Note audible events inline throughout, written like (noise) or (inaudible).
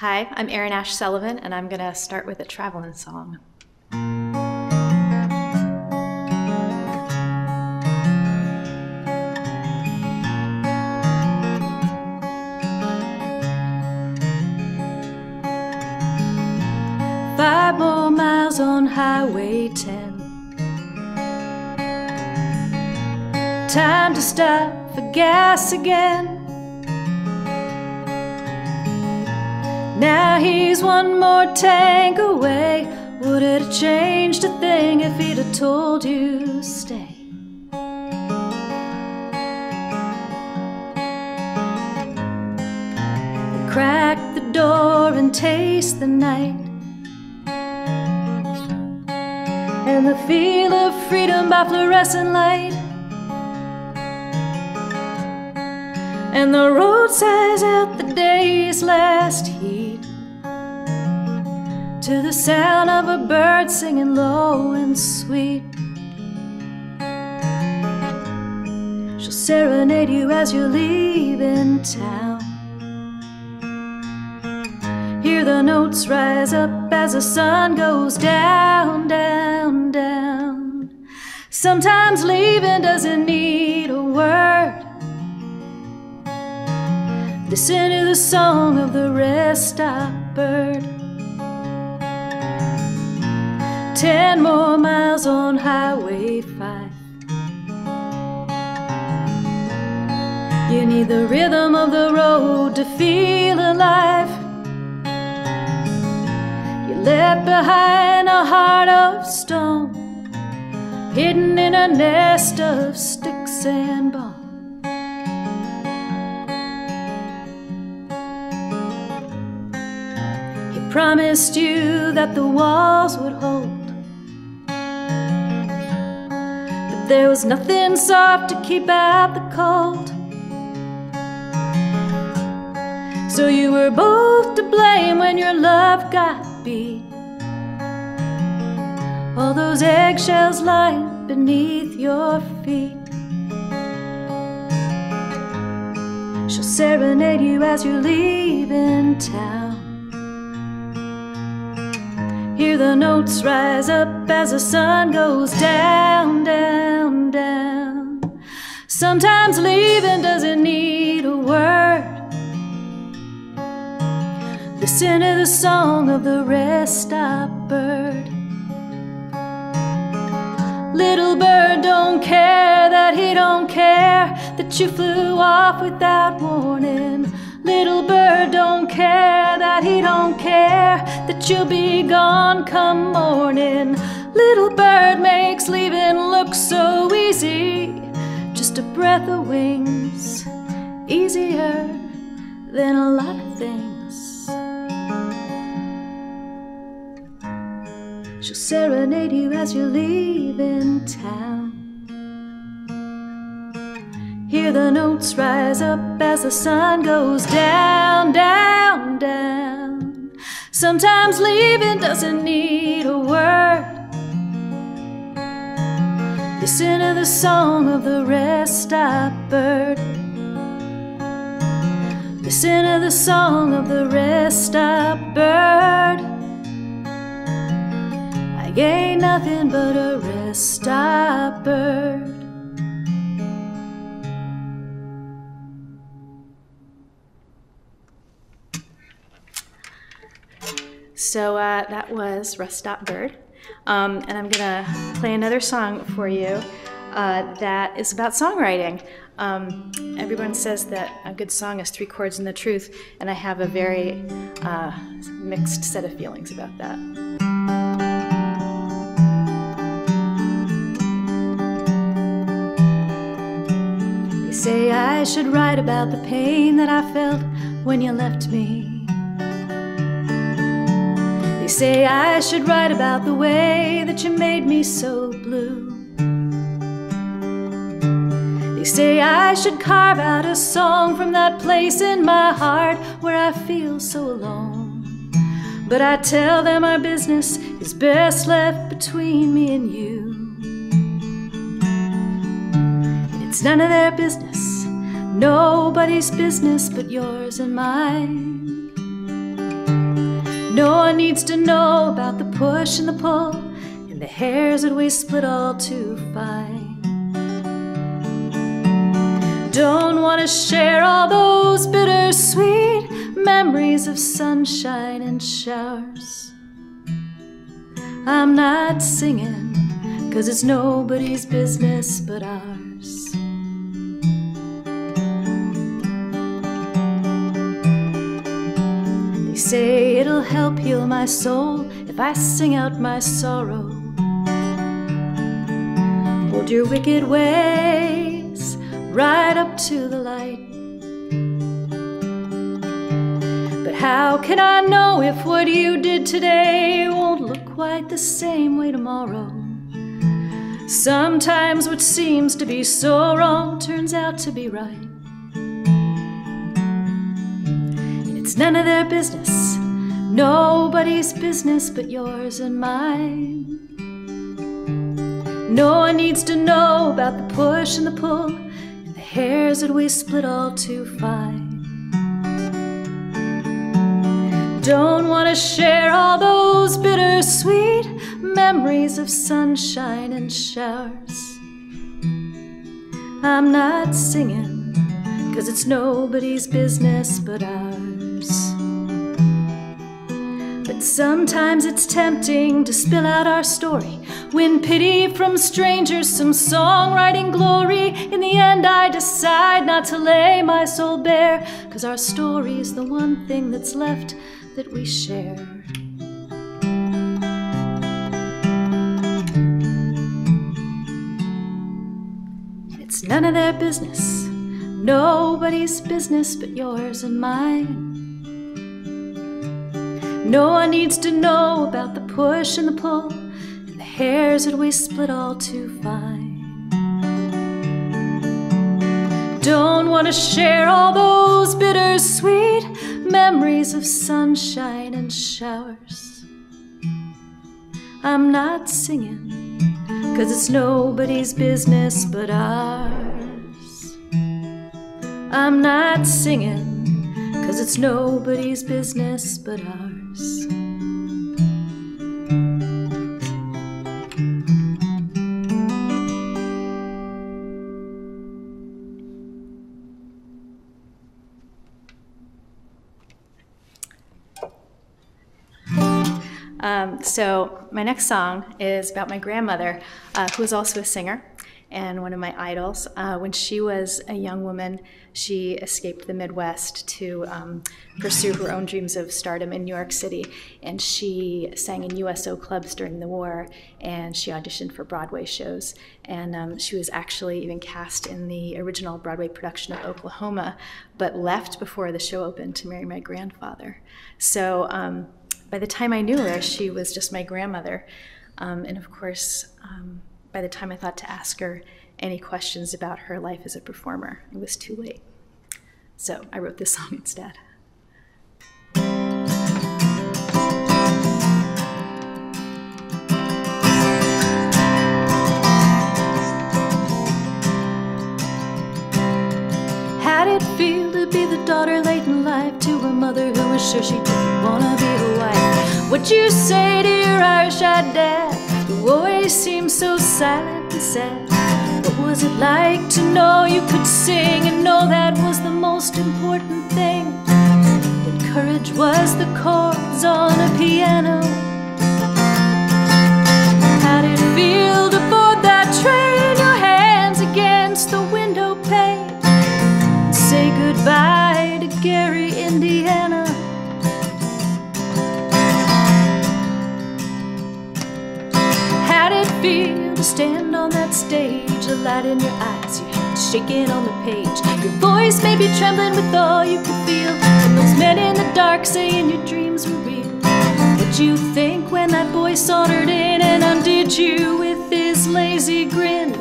Hi, I'm Erin Ash Sullivan, and I'm going to start with a traveling song. Five more miles on Highway 10. Time to stop for gas again. Now he's one more tank away. Would it have changed a thing if he'd have told you to stay? Crack the door and taste the night. And the feel of freedom by fluorescent light. And the road sighs out the day's last heat to the sound of a bird singing low and sweet. She'll serenade you as you're leaving town. Hear the notes rise up as the sun goes down, down, down. Sometimes leaving doesn't need a word. Listen to the song of the rest stop bird. Ten more miles on Highway 5. You need the rhythm of the road to feel alive. You left behind a heart of stone, hidden in a nest of sticks and bones. He promised you that the walls would hold. There was nothing soft to keep out the cold. So you were both to blame when your love got beat. All those eggshells lying beneath your feet. She'll serenade you as you're leaving town. Hear the notes rise up as the sun goes down, down, down. Sometimes leaving doesn't need a word. Listen to the song of the rest stop bird. Little bird don't care that he don't care that you flew off without warning. Little bird don't care that he don't care that you'll be gone come morning. Little bird makes leaving look so easy, just a breath of wings, easier than a lot of things. She'll serenade you as you're leaving town. Hear the notes rise up as the sun goes down, down, down. Sometimes leaving doesn't need a word. Listen to the song of the rest stop bird. Listen to the song of the rest stop bird. I ain't nothing but a rest stop bird. So uh, that was Rest Stop Bird. Um, and I'm to play another song for you uh, that is about songwriting. Um, everyone says that a good song is three chords and the truth, and I have a very uh, mixed set of feelings about that. They say I should write about the pain that I felt when you left me. They say I should write about the way that you made me so blue. They say I should carve out a song from that place in my heart where I feel so alone. But I tell them our business is best left between me and you. And It's none of their business, nobody's business but yours and mine. No one needs to know about the push and the pull and the hairs that we split all too fine. Don't want to share all those bittersweet memories of sunshine and showers. I'm not singing, cause it's nobody's business but ours. Say it'll help heal my soul if I sing out my sorrow. Hold your wicked ways right up to the light. But how can I know if what you did today won't look quite the same way tomorrow? Sometimes what seems to be so wrong turns out to be right. It's none of their business, nobody's business but yours and mine. No one needs to know about the push and the pull and the hairs that we split all too fine. Don't want to share all those bittersweet memories of sunshine and showers. I'm not singing, cause it's nobody's business but ours. But sometimes it's tempting to spill out our story, win pity from strangers, some songwriting glory. In the end, I decide not to lay my soul bare, cause our story's the one thing that's left that we share. It's none of their business, nobody's business but yours and mine. No one needs to know about the push and the pull and the hairs that we split all too fine. Don't want to share all those bittersweet memories of sunshine and showers. I'm not singing, cause it's nobody's business but ours. I'm not singing, cause it's nobody's business but ours. Um, so, my next song is about my grandmother, uh, who was also a singer and one of my idols. Uh, when she was a young woman, she escaped the Midwest to um, pursue her own dreams of stardom in New York City. And she sang in USO clubs during the war, and she auditioned for Broadway shows. And um, she was actually even cast in the original Broadway production of Oklahoma, but left before the show opened to marry my grandfather. So, um, by the time I knew her, she was just my grandmother. Um, and of course, um, by the time I thought to ask her any questions about her life as a performer, it was too late. So I wrote this (laughs) song instead. How'd it feel to be the daughter late in life to a mother who was sure she didn't wanna be a wife? What you say to your Irish-eyed dad, always seemed so silent and sad? What was it like to know you could sing and know that was the most important thing? That courage was the chords on a piano. How'd it feel to board that train, light in your eyes, your hands shaking on the page? Your voice may be trembling with all you could feel, and those men in the dark saying your dreams were real. What'd you think when that boy sauntered in and undid you with his lazy grin?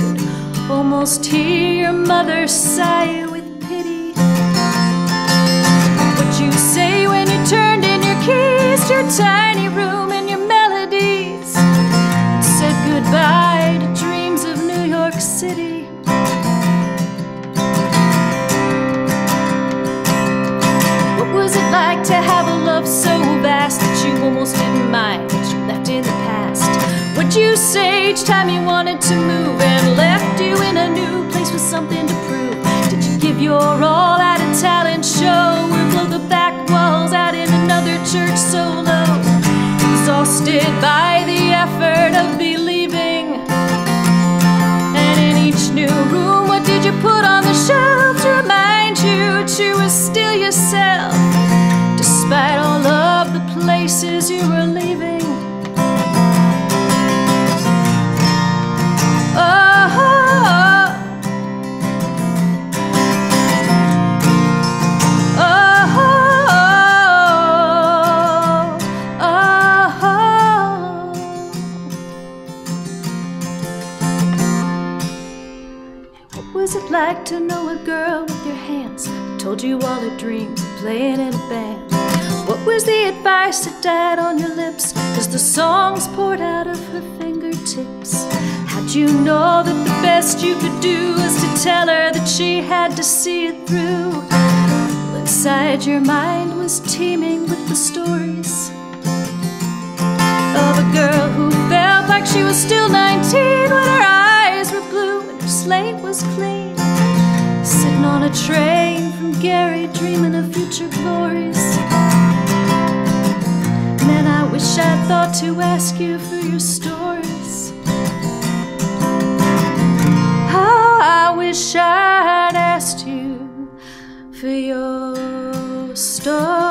Could almost hear your mother sigh with pity. What'd you say when you turned in your keys to your tiny room city. What was it like to have a love so vast that you almost didn't mind what you left in the past? Would you say each time you wanted to move and left you in a new place with something to prove? Did you give your all at a talent show or blow the back walls out in another church solo? Exhausted by the effort of believing. You to still yourself? Despite all of the places you were you all her dreams of playing in a band? What was the advice that died on your lips as the songs poured out of her fingertips? How'd you know that the best you could do was to tell her that she had to see it through? Inside your mind was teeming with the stories of a girl who felt like she was still 19 when her eyes were blue and her slate was clean. Sitting on a train dreaming of future glories. Man, I wish I'd thought to ask you for your stories. Oh, I wish I'd asked you for your stories.